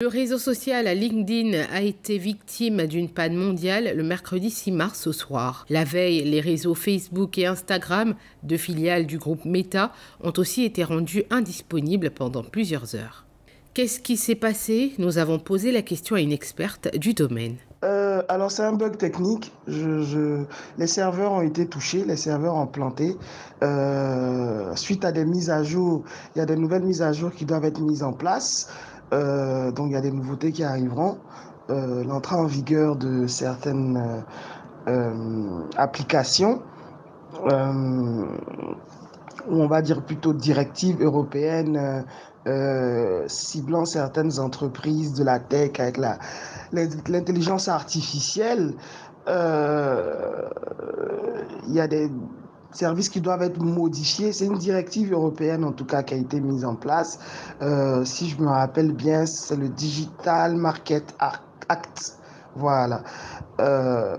Le réseau social LinkedIn a été victime d'une panne mondiale le mercredi 6 mars au soir. La veille, les réseaux Facebook et Instagram, deux filiales du groupe Meta, ont aussi été rendus indisponibles pendant plusieurs heures. Qu'est-ce qui s'est passé? Nous avons posé la question à une experte du domaine. Euh, alors c'est un bug technique. Les serveurs ont été touchés, les serveurs ont planté. Euh, suite à des mises à jour, il y a des nouvelles mises à jour qui doivent être mises en place. Euh, donc il y a des nouveautés qui arriveront. Euh, l'entrée en vigueur de certaines euh, applications, ou on va dire plutôt directives européennes ciblant certaines entreprises de la tech avec l'intelligence artificielle. Il y a des services qui doivent être modifiés. C'est une directive européenne en tout cas qui a été mise en place. Euh, si je me rappelle bien, c'est le Digital Market Act. Voilà. Euh,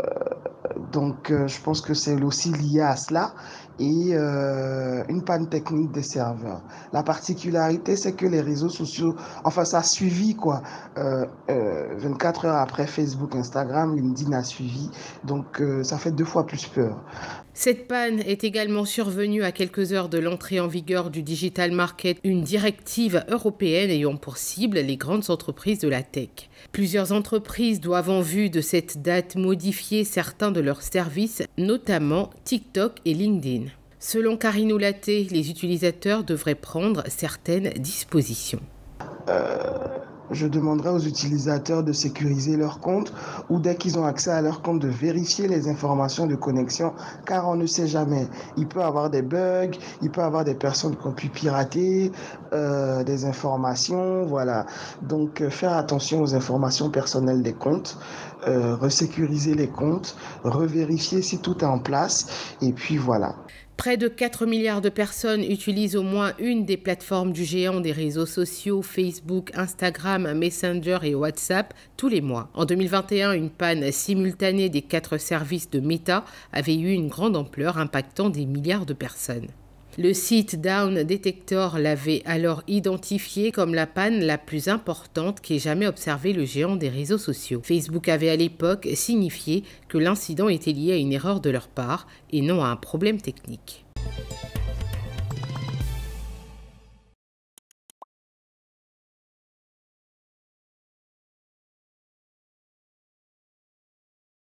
donc euh, je pense que c'est aussi lié à cela et euh, une panne technique des serveurs. La particularité, c'est que les réseaux sociaux, enfin ça a suivi quoi. Euh, 24 heures après Facebook, Instagram, LinkedIn a suivi. Donc ça fait deux fois plus peur. Cette panne est également survenue à quelques heures de l'entrée en vigueur du Digital Market, une directive européenne ayant pour cible les grandes entreprises de la tech. Plusieurs entreprises doivent en vue de cette date modifier certains de leurs services, notamment TikTok et LinkedIn. Selon Karine Oulaté, les utilisateurs devraient prendre certaines dispositions. Euh, je demanderai aux utilisateurs de sécuriser leur compte ou dès qu'ils ont accès à leur compte de vérifier les informations de connexion car on ne sait jamais. Il peut avoir des bugs, il peut avoir des personnes qui ont pu pirater euh, des informations, voilà. Donc euh, faire attention aux informations personnelles des comptes, resécuriser les comptes, revérifier si tout est en place et puis voilà. Près de 4 milliards de personnes utilisent au moins une des plateformes du géant des réseaux sociaux Facebook, Instagram, Messenger et WhatsApp tous les mois. En 2021, une panne simultanée des quatre services de Meta avait eu une grande ampleur impactant des milliards de personnes. Le site Down Detector l'avait alors identifié comme la panne la plus importante qu'ait jamais observé le géant des réseaux sociaux. Facebook avait à l'époque signifié que l'incident était lié à une erreur de leur part et non à un problème technique.